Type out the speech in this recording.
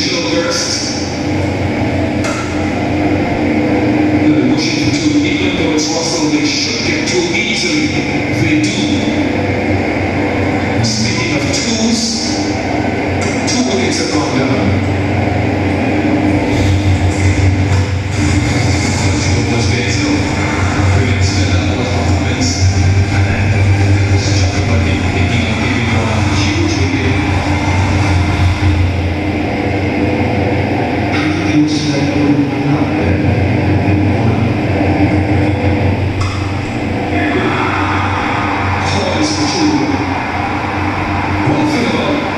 Shoulders. jurists. They're wishing to its they should get too easily. They do. Speaking of tools, two wickets have gone down. Bom, senhor.